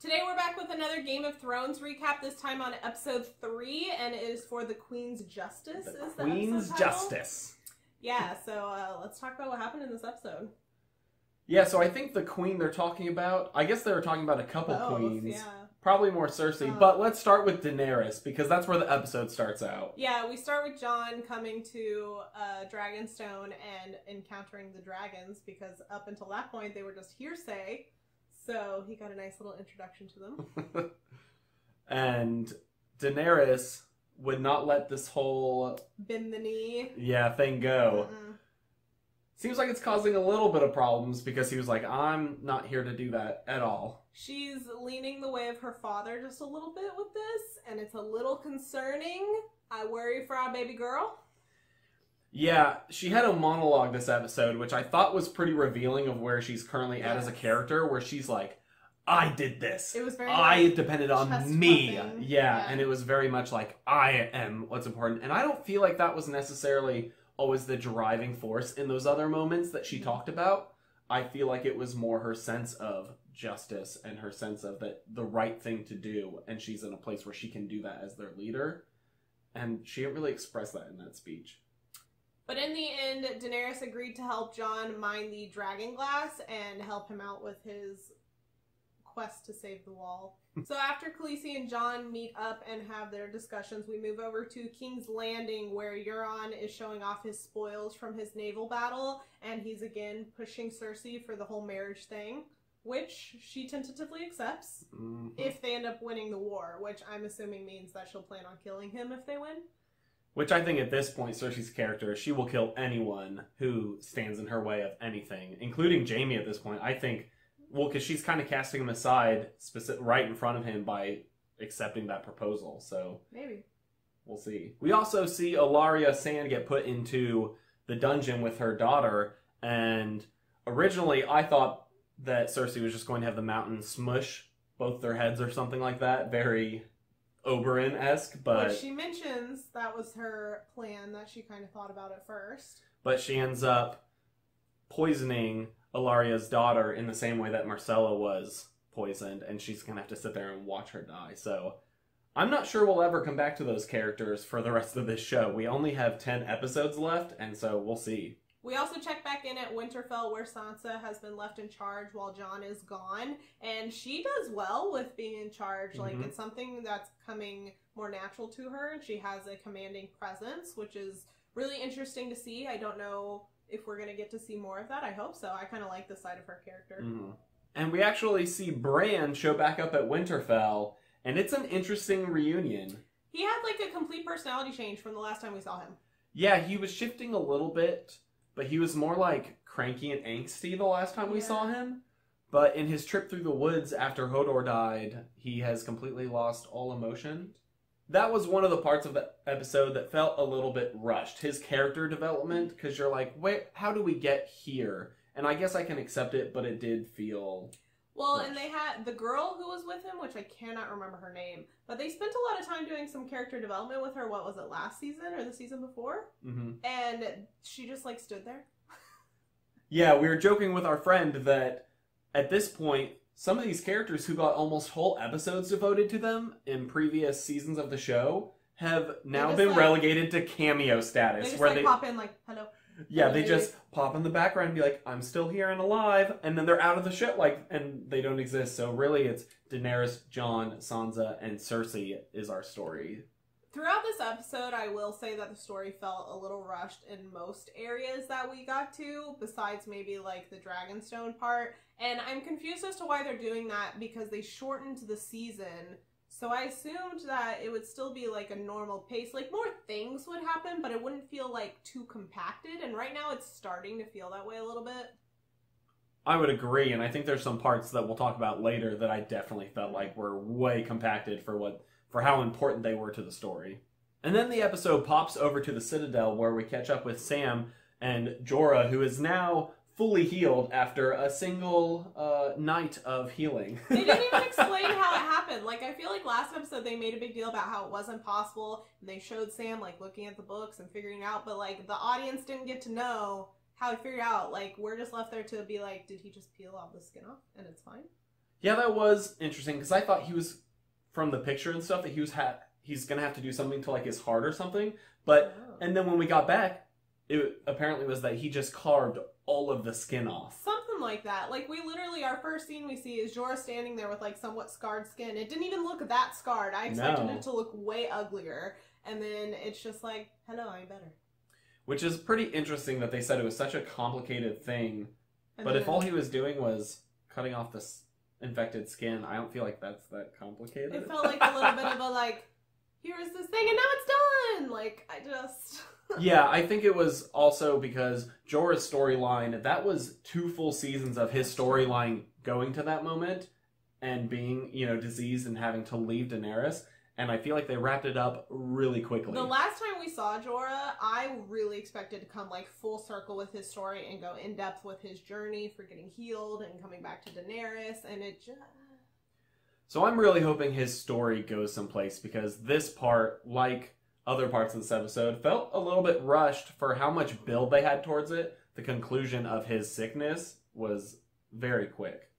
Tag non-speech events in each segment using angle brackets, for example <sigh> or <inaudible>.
Today we're back with another Game of Thrones recap. This time on episode three, and it is for the Queen's Justice. The is the Queen's? Justice. Yeah. So uh, let's talk about what happened in this episode. Yeah, so I think the queen they're talking about, I guess they were talking about a couple Both, queens. Yeah. Probably more Cersei, Uh. but let's start with Daenerys because that's where the episode starts out. Yeah, we start with Jon coming to uh, Dragonstone and encountering the dragons because up until that point they were just hearsay. So he got a nice little introduction to them. <laughs> and Daenerys would not let this whole Bend the knee. yeah thing go. Mm-mm. Seems like it's causing a little bit of problems because he was like, "I'm not here to do that at all." She's leaning the way of her father just a little bit with this, and it's a little concerning. I worry for our baby girl. Yeah, she had a monologue this episode, which I thought was pretty revealing of where she's currently at as a Yes. character, where she's like, I did this. It was very I like, depended on me. puffing. Yeah, Yeah. and it was very much like, I am what's important. And I don't feel like that was necessarily always the driving force in those other moments that she Mhm. talked about. I feel like it was more her sense of justice and her sense of that the right thing to do, and she's in a place where she can do that as their leader. And she didn't really express that in that speech. But in the end, Daenerys agreed to help Jon mine the dragon glass and help him out with his quest to save the wall. <laughs> so after Khaleesi and Jon meet up and have their discussions, we move over to King's Landing where Euron is showing off his spoils from his naval battle and he's again pushing Cersei for the whole marriage thing, which she tentatively accepts Mhm. if they end up winning the war, which I'm assuming means that she'll plan on killing him if they win. Which I think at this point, Cersei's character, she will kill anyone who stands in her way of anything, including Jaime at this point. I think, well, because she's kind of casting him aside specific, right in front of him by accepting that proposal. So Maybe. we'll see. We also see Ellaria Sand get put into the dungeon with her daughter, and originally I thought that Cersei was just going to have the mountain smush both their heads or something like that. Very Oberyn esque, but. Which she mentions that was her plan that she kind of thought about at first. but she ends up poisoning Ellaria's daughter in the same way that Myrcella was poisoned, and she's gonna have to sit there and watch her die. So I'm not sure we'll ever come back to those characters for the rest of this show. We only have 10 episodes left, and so we'll see. We also check back in at Winterfell where Sansa has been left in charge while Jon is gone, and she does well with being in charge. Like Mhm. it's something that's coming more natural to her, and she has a commanding presence, which is really interesting to see. I don't know if we're gonna get to see more of that. I hope so. I kind of like the side of her character. Mhm. And we actually see Bran show back up at Winterfell, and it's an interesting reunion. He had like a complete personality change from the last time we saw him. Yeah, he was shifting a little bit, but he was more like cranky and angsty the last time we Yeah. saw him. But in his trip through the woods after Hodor died, he has completely lost all emotion. That was one of the parts of the episode that felt a little bit rushed. His character development, because you're like, wait, how do we get here? And I guess I can accept it, but it did feel. Well, and they had the girl who was with him, which I cannot remember her name, but they spent a lot of time doing some character development with her. What was it, last season or the season before? hmm And she just like stood there. Yeah, we were joking with our friend that at this point, some of these characters who got almost whole episodes devoted to them in previous seasons of the show have now been like- relegated to cameo They status, just where like they pop in like, hello. Yeah they just pop in the background and be like, "I'm still here and alive," and then they're out of the show, like, and they don't exist. So really, it's Daenerys, Jon, Sansa, and Cersei is our story. Throughout this episode, I will say that the story felt a little rushed in most areas that we got to, besides maybe like the Dragonstone part. And I'm confused as to why they're doing that because they shortened the season. So I assumed that it would still be like a normal pace, like more things would happen, but it wouldn't feel like too compacted. And right now it's starting to feel that way a little bit. I would agree, and I think there's some parts that we'll talk about later that I definitely felt like were way compacted for what for how important they were to the story. And then the episode pops over to the Citadel where we catch up with Sam and Jorah, who is now fully healed after a single uh, night of healing. They didn't even <laughs> explain how it happened. Like I feel like last episode they made a big deal about how it wasn't possible, and they showed Sam like looking at the books and figuring it out, but like the audience didn't get to know how he figured out. Like we're just left there to be like, did he just peel all the skin off and it's fine? Yeah, that was interesting because I thought he was from the picture and stuff that he was ha- he's gonna have to do something to like his heart or something. But Oh. and then when we got back, it apparently was that he just carved all of the skin off. Something like that. Like we literally, our first scene we see is Jorah standing there with like somewhat scarred skin. It didn't even look that scarred. I expected No. it to look way uglier. And then it's just like, hello, I'm better. Which is pretty interesting that they said it was such a complicated thing. And but if all he was doing was cutting off this infected skin, I don't feel like that's that complicated. it felt like a little bit of a like, here is this thing and now it's done. Like I just. Yeah, I think it was also because Jorah's storyline, that was two full seasons of his storyline going to that moment and being, you know, diseased and having to leave Daenerys. And I feel like they wrapped it up really quickly. The last time we saw Jorah, I really expected to come like full circle with his story and go in depth with his journey for getting healed and coming back to Daenerys, and it just So I'm really hoping his story goes someplace because this part, like other parts of this episode, felt a little bit rushed for how much build they had towards it. The conclusion of his sickness was very quick.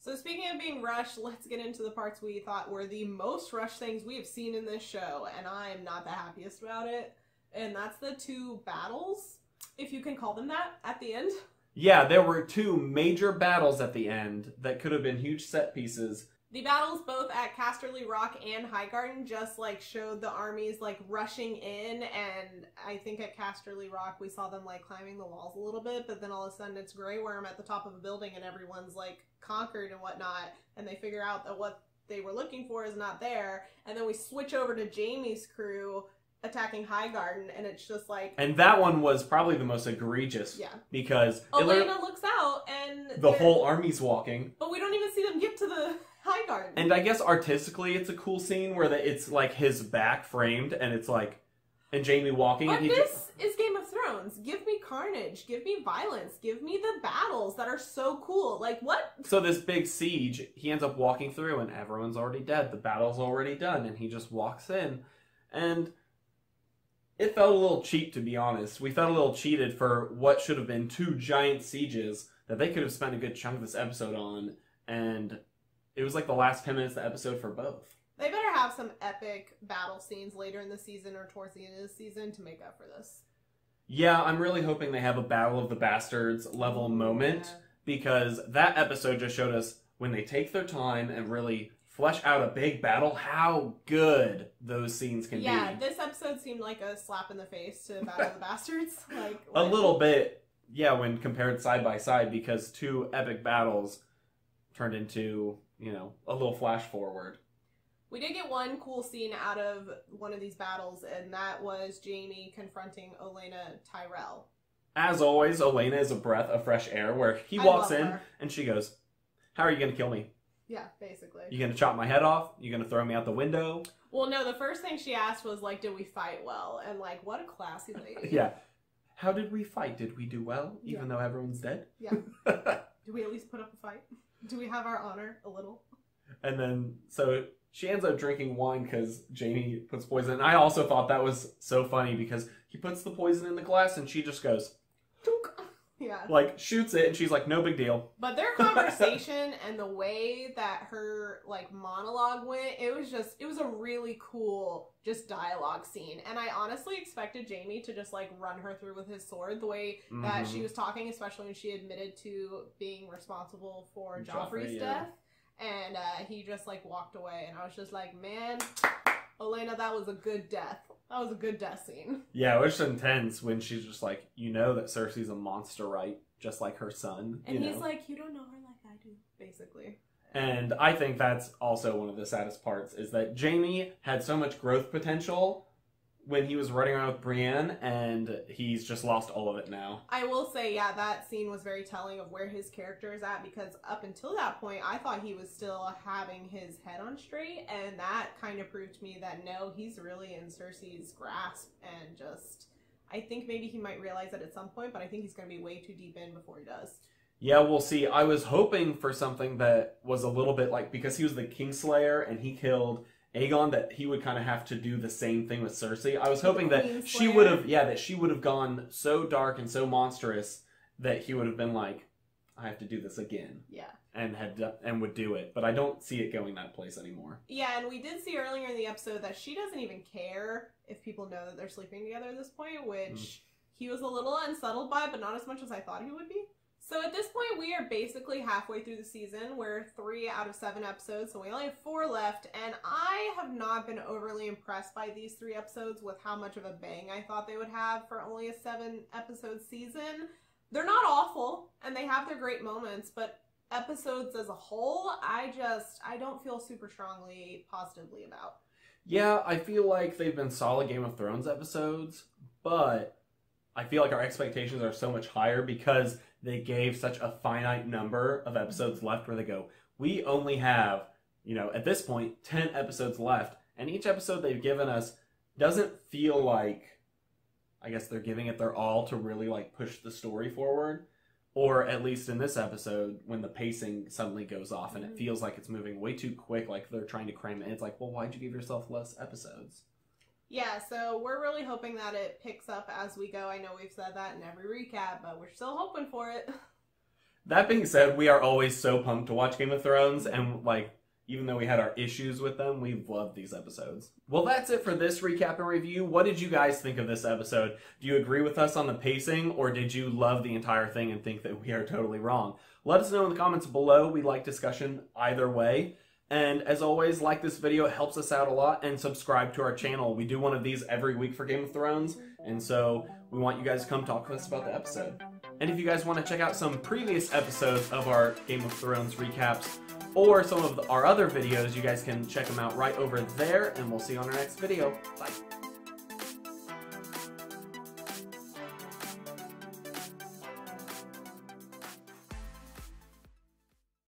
So speaking of being rushed, let's get into the parts we thought were the most rushed things we have seen in this show, and I am not the happiest about it. And that's the two battles, if you can call them that, at the end. Yeah, there were two major battles at the end that could have been huge set pieces. The battles both at Casterly Rock and Highgarden just like showed the armies like rushing in, and I think at Casterly Rock we saw them like climbing the walls a little bit, but then all of a sudden it's Grey Worm at the top of a building and everyone's like conquered and whatnot, and they figure out that what they were looking for is not there, and then we switch over to Jaime's crew attacking Highgarden, and it's just like And that one was probably the most egregious yeah, because Olenna looks out and the whole army's walking. but we don't even see them get to the And I guess artistically, it's a cool scene where the, it's like his back framed, and it's like, and Jaime walking, But and this just, is Game of Thrones. Give me carnage. Give me violence. Give me the battles that are so cool. Like what? so this big siege, he ends up walking through, and everyone's already dead. The battle's already done, and he just walks in, and it felt a little cheap, to be honest. We felt a little cheated for what should have been two giant sieges that they could have spent a good chunk of this episode on, and it was like the last ten minutes of the episode for both. They better have some epic battle scenes later in the season or towards the end of the season to make up for this. Yeah, I'm really hoping they have a Battle of the Bastards level moment because that episode just showed us when they take their time and really flesh out a big battle, how good those scenes can Yeah, be. Yeah, this episode seemed like a slap in the face to Battle of the <laughs> Bastards. Like A little bit, yeah, when compared side by side because two epic battles turned into, you know, a little flash forward. We did get one cool scene out of one of these battles, and that was Jaime confronting Olenna Tyrell. As always, Olenna is a breath of fresh air where he I walks in her. and she goes, How are you going to kill me? Yeah, basically. You going to chop my head off? You going to throw me out the window? Well, no, the first thing she asked was like, "Did we fight well?" And like, what a classy <laughs> lady. Yeah. How did we fight? Did we do well, even though everyone's dead? Yeah. <laughs> <laughs> Do we at least put up a fight? Do we have our honor a little? and then, so she ends up drinking wine because Jaime puts poison. And I also thought that was so funny because he puts the poison in the glass and she just goes. Yeah. like, shoots it, and she's like, no big deal. But their <laughs> conversation and the way that her like monologue went, it was just it was a really cool just dialogue scene. And I honestly expected Jaime to just like run her through with his sword the way that Mhm. she was talking, especially when she admitted to being responsible for Joffrey, Joffrey's yeah. death. And uh, he just like walked away, and I was just like, man, Olenna, that was a good death. That was a good death scene. Yeah, it was intense when she's just like, you know that Cersei's a monster, right? Just like her son. And he's know? like, you don't know her like I do, basically. And I think that's also one of the saddest parts is that Jaime had so much growth potential when he was running around with Brienne, and he's just lost all of it now. I will say, yeah, that scene was very telling of where his character is at because up until that point, I thought he was still having his head on straight, and that kind of proved to me that no, he's really in Cersei's grasp, and just. I think maybe he might realize that at some point, but I think he's going to be way too deep in before he does. Yeah, we'll see. I was hoping for something that was a little bit like because he was the Kingslayer and he killed Aegon, that he would kind of have to do the same thing with Cersei. I was hoping that she would have, yeah, that she would have gone so dark and so monstrous that he would have been like, I have to do this again. Yeah. and had and would do it. But I don't see it going that place anymore. Yeah, and we did see earlier in the episode that she doesn't even care if people know that they're sleeping together at this point, which Mm. he was a little unsettled by, but not as much as I thought he would be. So at this point, we are basically halfway through the season. We're three out of seven episodes, so we only have four left. And I have not been overly impressed by these three episodes with how much of a bang I thought they would have for only a seven episode season. They're not awful, and they have their great moments, but episodes as a whole, I just I don't feel super strongly positively about. Yeah, I feel like they've been solid Game of Thrones episodes, but I feel like our expectations are so much higher because they gave such a finite number of episodes left where they go, we only have, you know, at this point, 10 episodes left. And each episode they've given us doesn't feel like, I guess they're giving it their all to really like push the story forward. Or at least in this episode, when the pacing suddenly goes off and it Mhm. feels like it's moving way too quick, like they're trying to cram it. in. It's like, well, why'd you give yourself less episodes? Yeah, so we're really hoping that it picks up as we go. I know we've said that in every recap, but we're still hoping for it. <laughs> That being said, we are always so pumped to watch Game of Thrones, and like, even though we had our issues with them, we've loved these episodes. Well, that's it for this recap and review. What did you guys think of this episode? Do you agree with us on the pacing, or did you love the entire thing and think that we are totally wrong? Let us know in the comments below. We like discussion either way. And as always, like this video, it helps us out a lot, and subscribe to our channel. We do one of these every week for Game of Thrones, and so we want you guys to come talk to us about the episode. And if you guys want to check out some previous episodes of our Game of Thrones recaps or some of our other videos, you guys can check them out right over there, and we'll see you on our next video. Bye.